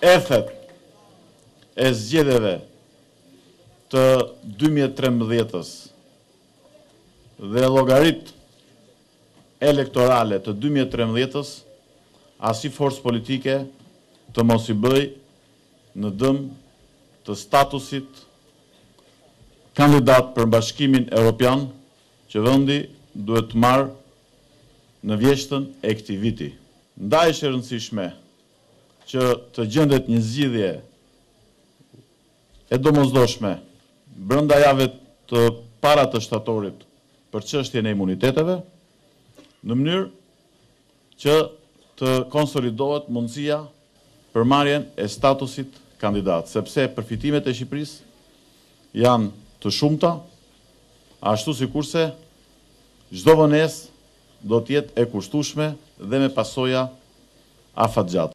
Ethet e zgjedhjeve të dy mijë e trembëdhjetë-s dhe llogaritë elektorale të dy mijë e trembëdhjetë-s asnjë forcë politike të mos i bëjë në dëm të statusit kandidat për Bashkimin Europian që vendi duhet të marrë në vjeshtën e këtij viti. Ndaj është e rëndësishme që të gjendet një zgjidhje e domosdoshme brenda javëve të para të shtatorit për çështjen e imuniteteve, në mënyrë që të konsolidohet mundësia për marrjen e statusit kandidat, sepse përfitimet e Shqipërisë janë të shumta, ashtu sikurse çdo vonesë do të jetë e kushtueshme dhe me pasoja afatgjata.